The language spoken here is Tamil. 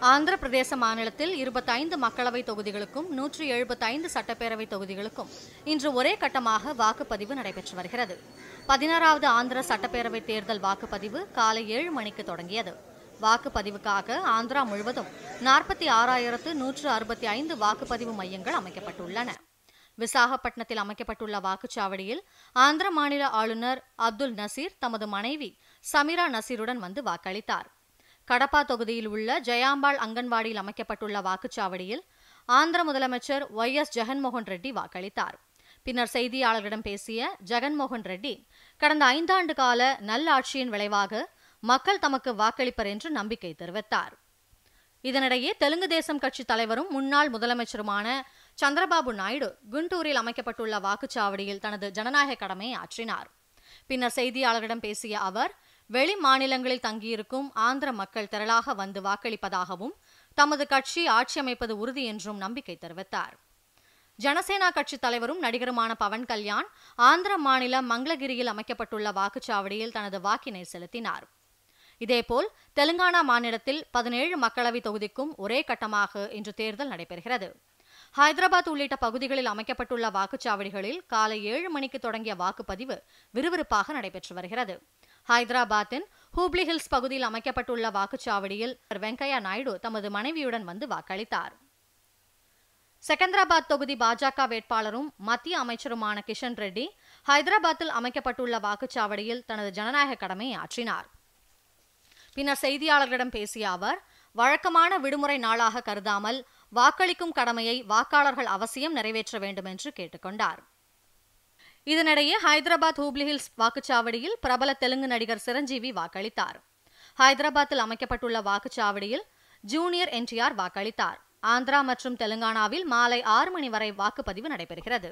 ஆந்திர பிரதேச மாநிலத்தில் இருபத்தைந்து மக்களவை தொகுதிகளுக்கும் நூற்றி எழுபத்தைந்து சட்டப்பேரவை தொகுதிகளுக்கும் இன்று ஒரே கட்டமாக வாக்குப்பதிவு நடைபெற்று வருகிறது. பதினாறாவது ஆந்திர சட்டப்பேரவை தேர்தல் வாக்குப்பதிவு காலை ஏழு மணிக்கு தொடங்கியது. வாக்குப்பதிவுக்காக ஆந்திரா முழுவதும் நாற்பத்தி ஆறாயிரத்து நூற்று அறுபத்தி ஐந்து வாக்குப்பதிவு மையங்கள் அமைக்கப்பட்டுள்ளன. விசாகப்பட்டினத்தில் அமைக்கப்பட்டுள்ள வாக்குச்சாவடியில் ஆந்திர மாநில ஆளுநர் அப்துல் நசீர் தமது மனைவி சமீரா நசீருடன் வந்து வாக்களித்தார். கடப்பா தொகுதியில் உள்ள ஜெயாம்பாள் அங்கன்வாடியில் அமைக்கப்பட்டுள்ள வாக்குச்சாவடியில் ஆந்திர முதலமைச்சர் ஒய் எஸ் ஜெகன்மோகன் ரெட்டி வாக்களித்தார். பின்னர் செய்தியாளர்களிடம் பேசிய ஜெகன்மோகன் ரெட்டி கடந்த ஐந்தாண்டு கால நல்லாட்சியின் விளைவாக மக்கள் தமக்கு வாக்களிப்பர் என்று நம்பிக்கை தெரிவித்தார். இதனிடையே தெலுங்கு தேசம் கட்சி தலைவரும் முன்னாள் முதலமைச்சருமான சந்திரபாபு நாயுடு குண்டூரில் அமைக்கப்பட்டுள்ள வாக்குச்சாவடியில் தனது ஜனநாயக கடமையை ஆற்றினார். பின்னர் செய்தியாளர்களிடம் பேசிய அவர் வெளி மாநிலங்களில் தங்கியிருக்கும் ஆந்திர மக்கள் திரளாக வந்து வாக்களிப்பதாகவும் தமது கட்சி ஆட்சி அமைப்பது உறுதி என்றும் நம்பிக்கை தெரிவித்தார். ஜனசேனா கட்சி தலைவரும் நடிகருமான பவன் கல்யாண் ஆந்திர மாநிலம் மங்களகிரியில் அமைக்கப்பட்டுள்ள வாக்குச்சாவடியில் தனது வாக்கினை செலுத்தினார். இதேபோல் தெலுங்கானா மாநிலத்தில் பதினேழு மக்களவை தொகுதிக்கும் ஒரே கட்டமாக இன்று தேர்தல் நடைபெறுகிறது. ஹைதராபாத் உள்ளிட்ட பகுதிகளில் அமைக்கப்பட்டுள்ள வாக்குச்சாவடிகளில் காலை ஏழு மணிக்கு தொடங்கிய வாக்குப்பதிவு விறுவிறுப்பாக நடைபெற்று வருகிறது. ஹைதராபாத்தின் ஹூப்ளி ஹில்ஸ் பகுதியில் அமைக்கப்பட்டுள்ள வாக்குச்சாவடியில் வெங்கையா நாயுடு தமது மனைவியுடன் வந்து வாக்களித்தார். செகந்திராபாத் தொகுதி பாஜக வேட்பாளரும் மத்திய அமைச்சருமான கிஷன் ரெட்டி ஹைதராபாத்தில் அமைக்கப்பட்டுள்ள வாக்குச்சாவடியில் தனது ஜனநாயக கடமையை ஆற்றினார். பின்னர் செய்தியாளர்களிடம் பேசிய அவர் வழக்கமான விடுமுறை நாளாக கருதாமல் வாக்களிக்கும் கடமையை வாக்காளர்கள் அவசியம் நிறைவேற்ற வேண்டும் என்று கேட்டுக்கொண்டார். இதனிடையே ஹைதராபாத் ஹூப்ளி ஹில்ஸ் வாக்குச்சாவடியில் பிரபல தெலுங்கு நடிகர் சிரஞ்சீவி வாக்களித்தார். ஹைதராபாத்தில் அமைக்கப்பட்டுள்ள வாக்குச்சாவடியில் ஜூனியர் என்டிஆர் வாக்களித்தார். ஆந்திரா மற்றும் தெலுங்கானாவில் மாலை ஆறு மணி வரை வாக்குப்பதிவு நடைபெறுகிறது.